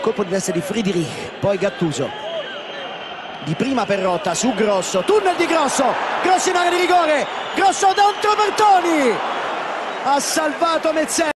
colpo di testa di Friedrich poi Gattuso. Di prima per Rotta su Grosso tunnel di Grosso Grosso in area di rigore Grosso dentro Bertoni! Ha salvato Mezzelli